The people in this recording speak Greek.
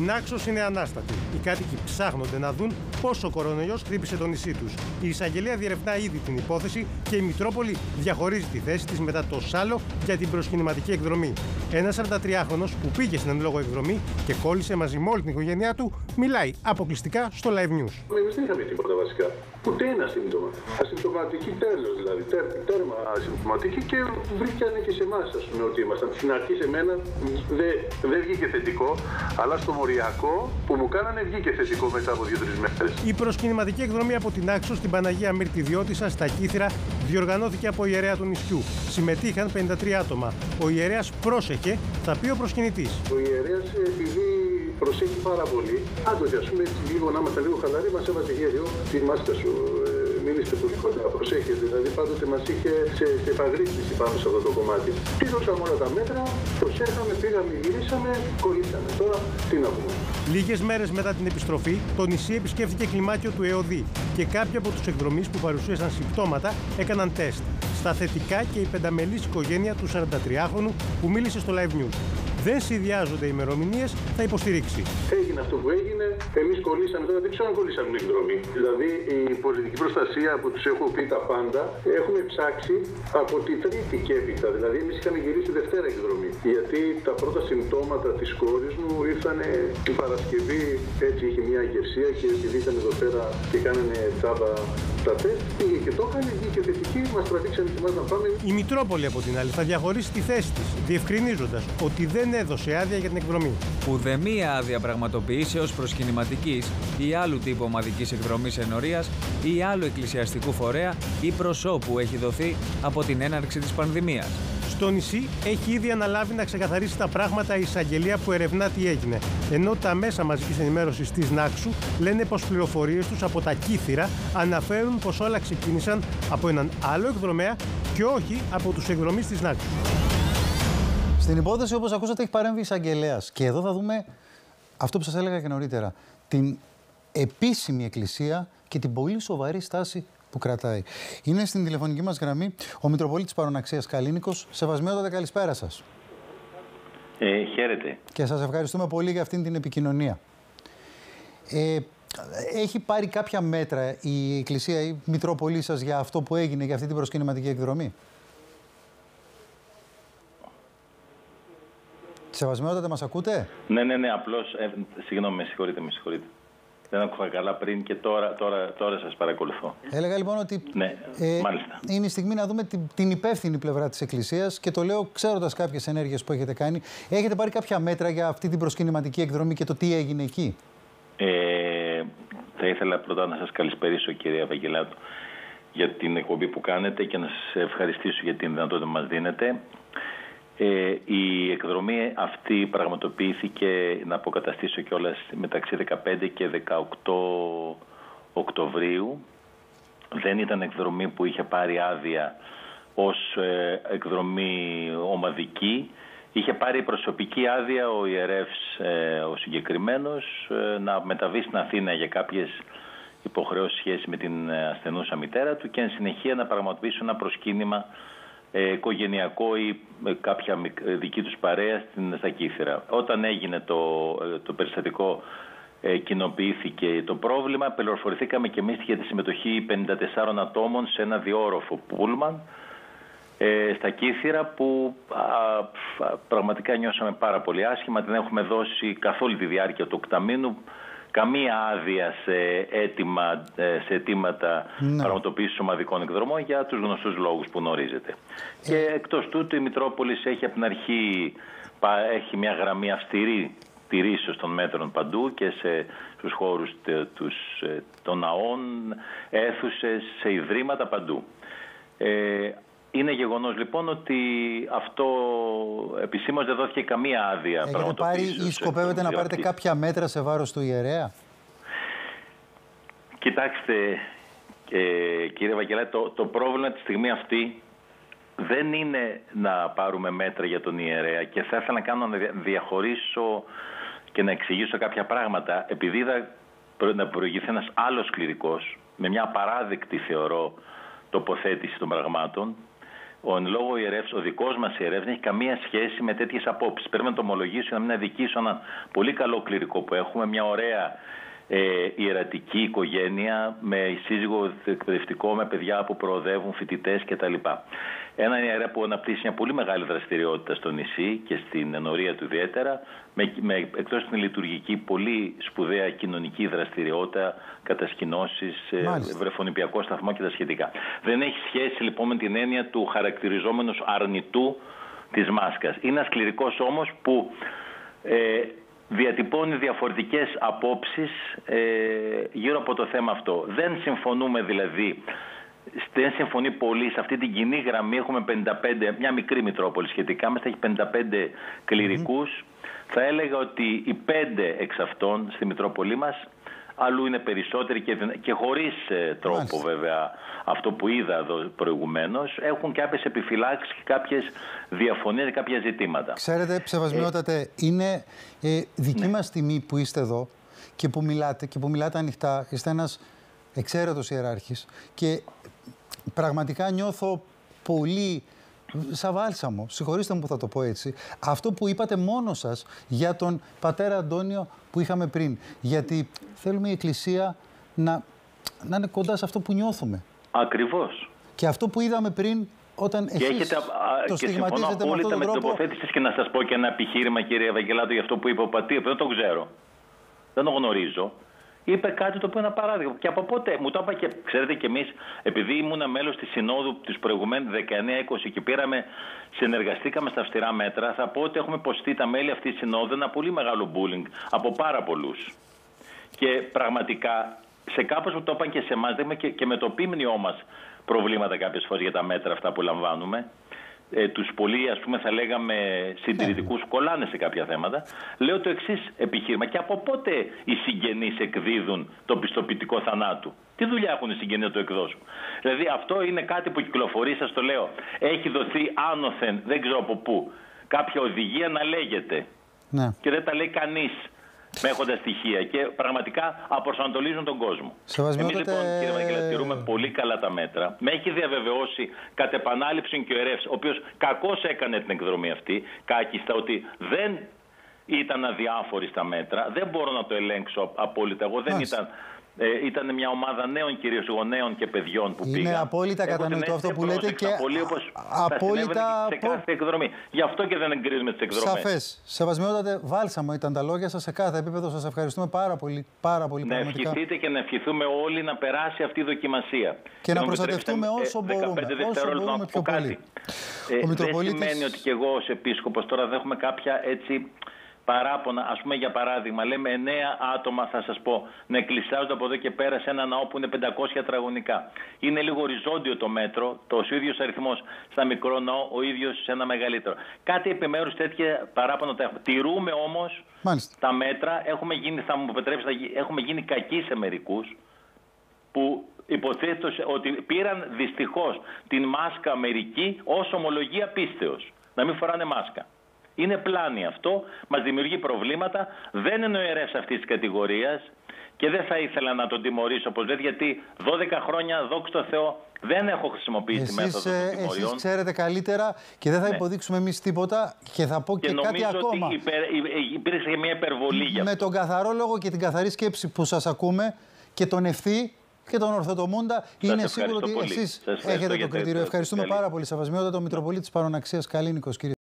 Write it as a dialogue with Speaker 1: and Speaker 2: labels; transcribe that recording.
Speaker 1: Η Νάξο είναι ανάστατη. Οι κάτοικοι ψάχνονται να δουν πόσο ο κορονοϊός χτύπησε το νησί τους. Η εισαγγελία διερευνά ήδη την υπόθεση και η Μητρόπολη διαχωρίζει τη θέση της μετά το σάλο για την προσκυνηματική εκδρομή. Ένας 43χρονο που πήγε στην εν λόγω εκδρομή και κόλλησε μαζί με όλη την οικογένειά του, μιλάει αποκλειστικά στο Live News.
Speaker 2: Εμείς δεν είχαμε τίποτα βασικά. Ούτε ένα σύμπτωμα. Ασυμπτωματική τέλος δηλαδή. Τέρ, τέρμα ασυμπτωματική και βρήκανε και σε εμάς, ας πούμε, ότι ήμασταν. Στην αρχή σε μένα δεν δε βγήκε θετικό, αλλά στο μοριακό που μου κάνανε βγήκε θετικό μετά από δύο-τρεις μέρες.
Speaker 1: Η προσκυνηματική εκδρομή από την Άξο στην Παναγία Μυρτιδιώτησα στα Κύθυρα διοργανώθηκε από ιερέα του νησιού. Συμμετείχαν 53 άτομα. Ο ιερέας πρόσεχε, θα πει ο προσκυνητής.
Speaker 2: Ο ιερέας, επειδή προσέχει πάρα πολύ, άντοτε ας πούμε, λίγο να είμαστε λίγο χαλαροί, μας έβαζε γέλιο τη μάσκα σου. Ε, μιλήστε πολύ κοντά, προσέχετε. Δηλαδή πάντοτε μας είχε σε, σε επαγρύπνηση πάνω σε αυτό το κομμάτι. Πλήρωσαμε όλα τα μέτρα, προσέχαμε, πήγαμε, γυρίσαμε, κολλήσαμε. Τώρα τι να πούμε.
Speaker 1: Λίγες μέρες μετά την επιστροφή, το νησί επισκέφθηκε κλιμάκιο του ΕΟΔΗ και κάποιοι από τους εκδρομείς που παρουσίασαν συμπτώματα έκαναν τεστ. Στα θετικά και η πενταμελής οικογένεια του 43χρονου που μίλησε στο Live News. Δεν συνδυάζονται οι ημερομηνίες, θα υποστηρίξει.
Speaker 2: Έγινε αυτό που έγινε. Εμείς κολλήσαμε τώρα, δεν ξέρω αν κολλήσαμε την εκδρομή. Δηλαδή η πολιτική προστασία που τους έχω πει τα πάντα έχουμε ψάξει από τη τρίτη και έπειτα. Δηλαδή εμείς είχαμε γυρίσει Δευτέρα εκδρομή. Γιατί τα πρώτα συμπτώματα της κόρης μου ήρθαν την Παρασκευή. Έτσι είχε μια αγερσία και επειδή ήταν εδώ πέρα και κάνανε τσάμπα τα τεστ, πήγε και το έκανε, βγήκε θετική, μας τραβήξαν και μας να πάμε.
Speaker 1: Η Μητρόπολη από την άλλη θα διαχωρίσει τη θέση της, διευκρινίζοντας ότι δεν έδωσε άδεια για την εκδρομή.
Speaker 3: Ουδεμία άδεια πραγματοποιήσεως προσκυνηματική ή άλλου τύπου ομαδικής εκδρομής ενορίας ή άλλου εκκλησιαστικού φορέα ή προσώπου έχει δοθεί από την έναρξη της πανδημίας.
Speaker 1: Στο νησί έχει ήδη αναλάβει να ξεκαθαρίσει τα πράγματα η εισαγγελία που ερευνά τι έγινε. Ενώ τα μέσα μαζικής ενημέρωσης της Νάξου λένε πως πληροφορίες τους από τα κύθυρα αναφέρουν πως όλα ξεκίνησαν από έναν άλλο εκδρομέα και όχι από τους εκδρομή της Νάξου.
Speaker 4: Στην υπόθεση, όπως ακούσατε, έχει παρέμβει εισαγγελέας. Και εδώ θα δούμε αυτό που σας έλεγα και νωρίτερα. Την επίσημη εκκλησία και την πολύ σοβαρή στάση που κρατάει. Είναι στην τηλεφωνική μας γραμμή ο Μητροπολίτης Παροναξίας Καλίνικο. Σεβασμιότατα, καλησπέρα σας.
Speaker 5: Ε, χαίρετε.
Speaker 4: Και σας ευχαριστούμε πολύ για αυτήν την επικοινωνία. Ε, έχει πάρει κάποια μέτρα η Εκκλησία, η Μητρόπολη σας για αυτό που έγινε, για αυτή την προσκυνηματική εκδρομή; Σεβασμιότατα, μας ακούτε;
Speaker 5: Ναι, ναι, ναι, απλώς. Ε, συγγνώμη, με συγχωρείτε, με συγχωρείτε. Δεν άκουγα καλά πριν και τώρα, τώρα, τώρα σας παρακολουθώ.
Speaker 4: Έλεγα λοιπόν ότι
Speaker 5: ναι, ε, μάλιστα.
Speaker 4: είναι η στιγμή να δούμε την, την υπεύθυνη πλευρά της Εκκλησίας και το λέω ξέροντας κάποιες ενέργειες που έχετε κάνει. Έχετε πάρει κάποια μέτρα για αυτή την προσκυνηματική εκδρομή και το τι έγινε εκεί;
Speaker 5: Ε, θα ήθελα πρώτα να σας καλησπερίσω κυρία Βαγγελάτου για την εκπομπή που κάνετε και να σας ευχαριστήσω για την δυνατότητα που μας δίνετε. Ε, η εκδρομή αυτή πραγματοποιήθηκε, να αποκαταστήσω κιόλας, μεταξύ 15 και 18 Οκτωβρίου. Δεν ήταν εκδρομή που είχε πάρει άδεια ως ε, εκδρομή ομαδική. Είχε πάρει προσωπική άδεια ο ιερεύς ε, ο συγκεκριμένος να μεταβεί στην Αθήνα για κάποιες υποχρεώσεις σχέση με την ασθενούσα μητέρα του και εν συνεχεία να πραγματοποιήσει ένα προσκύνημα ε, οικογενειακό ή κάποια ε, δική τους παρέα στην, στα Κύθυρα. Όταν έγινε το, ε, το περιστατικό ε, κοινοποιήθηκε το πρόβλημα, πληροφορηθήκαμε και εμείς για τη συμμετοχή 54 ατόμων σε ένα διόροφο πούλμαν ε, στα Κύθυρα που πραγματικά νιώσαμε πάρα πολύ άσχημα. Την έχουμε δώσει καθ' όλη τη διάρκεια του οκταμίνου καμία άδεια σε, έτοιμα, ε, σε αιτήματα ναι. πραγματοποίησης ομαδικών εκδρομών για τους γνωστούς λόγους που γνωρίζετε. Και ε. εκτός τούτου η Μητρόπολης έχει από την αρχή έχει μια γραμμή αυστηρή τηρήσεως των μέτρων παντού και σε, στους χώρους τους, ε, των ναών, αίθουσες, σε ιδρύματα παντού. Ε, είναι γεγονός λοιπόν ότι αυτό επισήμως δεν δόθηκε καμία άδεια.
Speaker 4: Έχετε πάρει ή σκοπεύετε να πάρετε κάποια μέτρα σε βάρος του ιερέα;
Speaker 5: Κοιτάξτε ε, κύριε Βαγγελά, το, το πρόβλημα τη στιγμή αυτή δεν είναι να πάρουμε μέτρα για τον ιερέα και θα ήθελα να κάνω να διαχωρίσω και να εξηγήσω κάποια πράγματα επειδή είδα να προηγηθεί ένας άλλος κληρικός με μια απαράδεκτη θεωρώ τοποθέτηση των πραγμάτων ο εν λόγω ιερεύς, ο δικός μας ιερεύς, δεν έχει καμία σχέση με τέτοιες απόψεις. Πρέπει να το ομολογήσω να μην αδικήσω έναν πολύ καλό κληρικό που έχουμε, μια ωραία ε, ιερατική οικογένεια με σύζυγο εκπαιδευτικό, με παιδιά που προοδεύουν, φοιτητές κτλ. Ένα ιερέα που αναπτύσσει μια πολύ μεγάλη δραστηριότητα στο νησί και στην ενορία του ιδιαίτερα, με, με, εκτός την λειτουργική πολύ σπουδαία κοινωνική δραστηριότητα, κατασκηνώσεις, ε, βρεφονιπιακό σταθμό και τα σχετικά. Δεν έχει σχέση λοιπόν με την έννοια του χαρακτηριζόμενου αρνητού της μάσκας. Είναι ένας κληρικός όμως που ε, διατυπώνει διαφορετικές απόψεις ε, γύρω από το θέμα αυτό. Δεν συμφωνούμε δηλαδή δεν συμφωνεί πολύ σε αυτή την κοινή γραμμή. Έχουμε 55, μια μικρή Μητρόπολη σχετικά, μας έχει 55 κληρικούς. Θα έλεγα ότι οι πέντε εξ αυτών στη Μητρόπολη μας αλλού είναι περισσότεροι και, και χωρίς ε, τρόπο βέβαια αυτό που είδα εδώ προηγουμένως έχουν κάποιες επιφυλάξεις και κάποιες διαφωνίες και κάποια ζητήματα.
Speaker 4: Ξέρετε, ψεβασμιότατε, είναι ε, δική ναι. μας τιμή που είστε εδώ και που μιλάτε και που μιλάτε ανοιχτά. Είστε ένας εξαίρετος ιεράρχης και πραγματικά νιώθω πολύ σαν βάλσαμο, συγχωρήστε μου που θα το πω έτσι, αυτό που είπατε μόνος σας για τον πατέρα Αντώνιο που είχαμε πριν. Γιατί θέλουμε η Εκκλησία να, να είναι κοντά σε αυτό που νιώθουμε.
Speaker 5: Ακριβώς.
Speaker 4: Και αυτό που είδαμε πριν όταν και εσείς έχετε, το και στιγματίζετε με αυτόν τον τρόπο...
Speaker 5: με την και να σας πω και ένα επιχείρημα κύριε Ευαγγελάτο για αυτό που είπε ο Πατήρ, δεν το ξέρω. Δεν το γνωρίζω είπε κάτι το οποίο είναι ένα παράδειγμα. Και από πότε μου το είπα και ξέρετε κι εμείς, επειδή ήμουν μέλος της Συνόδου της προηγουμένη 19-20 και πήραμε, συνεργαστήκαμε στα αυστηρά μέτρα, θα πω ότι έχουμε ποστεί τα μέλη αυτής της Συνόδου ένα πολύ μεγάλο μπούλινγκ από πάρα πολλούς. Και πραγματικά σε κάπως που το είπαν και σε εμάς, και, και με το πίμνιό μας προβλήματα κάποιες φορές για τα μέτρα αυτά που λαμβάνουμε ε, τους πολύ ας πούμε θα λέγαμε συντηρητικούς κολλάνε σε κάποια θέματα. Λέω το εξής επιχείρημα. Και από πότε οι συγγενείς εκδίδουν το πιστοποιητικό θανάτου; Τι δουλειά έχουν οι συγγενείς του εκδώσουν δηλαδή αυτό είναι κάτι που κυκλοφορεί σας το λέω. Έχει δοθεί άνωθεν δεν ξέρω από πού κάποια οδηγία να λέγεται. Ναι. και δεν τα λέει κανείς. με έχοντας στοιχεία και πραγματικά απροσανατολίζουν τον κόσμο. Εμείς λοιπόν, κύριε Βαγγέλα, τηρούμε πολύ καλά τα μέτρα. Με έχει διαβεβαιώσει κατ' επανάληψη και ο ΕΡΕΦ, ο οποίος κακώς έκανε την εκδρομή αυτή, κάκιστα ότι δεν ήταν αδιάφοροι στα μέτρα. Δεν μπορώ να το ελέγξω απόλυτα. Εγώ δεν ήταν ε, ήταν μια ομάδα νέων κυρίως γονέων και παιδιών που
Speaker 4: Είναι
Speaker 5: πήγαν.
Speaker 4: Είναι απόλυτα κατανοητό αυτό που λέτε και
Speaker 5: πολύ, όπως απόλυτα σε κάθε εκδρομή. Γι' αυτό και δεν εγκρίνουμε τις εκδρομές.
Speaker 4: Σαφές. Σεβασμιότατε, βάλσαμο ήταν τα λόγια σας σε κάθε επίπεδο. Σας ευχαριστούμε πάρα πολύ. Πάρα πολύ
Speaker 5: να
Speaker 4: πραγματικά.
Speaker 5: ευχηθείτε και να ευχηθούμε όλοι να περάσει αυτή η δοκιμασία.
Speaker 4: Και, και να προστατευτούμε όσο μπορούμε. Όσο μπορούμε πιο πολύ.
Speaker 5: Ε, Δεν σημαίνει ότι και εγώ ως επίσκοπος τώρα δεν έχουμε κάποια έτσι παράπονα, ας πούμε για παράδειγμα, λέμε 9 άτομα, θα σας πω, να εκκλησιάζονται από εδώ και πέρα σε ένα ναό που είναι 500 τετραγωνικά. Είναι λίγο οριζόντιο το μέτρο, το ίδιος αριθμός στα μικρό ναό, ο ίδιος σε ένα μεγαλύτερο. Κάτι επιμέρους τέτοια παράπονα τα έχουμε. Τηρούμε όμως τα μέτρα, έχουμε γίνει, θα μου επιτρέψετε, έχουμε γίνει κακοί σε μερικούς που υποθέτως ότι πήραν δυστυχώς την μάσκα μερική ως ομολογία πίστεως. Να μην φοράνε μάσκα. Είναι πλάνη αυτό, μας δημιουργεί προβλήματα. Δεν είναι ο ιερέα αυτής της κατηγορίας και δεν θα ήθελα να τον τιμωρήσω όπω λέτε, γιατί 12 χρόνια, δόξα τω Θεώ, δεν έχω χρησιμοποιήσει εσείς, μέθοδο
Speaker 4: ε,
Speaker 5: τιμωριών.
Speaker 4: Εσείς ξέρετε καλύτερα και δεν θα ναι. υποδείξουμε εμείς τίποτα και θα πω και, και κάτι ακόμα.
Speaker 5: Ότι υπερ, υπήρξε μια υπερβολή για
Speaker 4: Με τον καθαρό λόγο και την καθαρή σκέψη που σας ακούμε και τον ευθύ και τον Ορθοτομούντα. Είναι σίγουρο ότι εσείς έχετε το κριτήριο. Ευχαριστούμε πάρα πολύ. Σαβασμιότατο Μητροπολίτη Παροναξίας Καλίνικο, κύριε.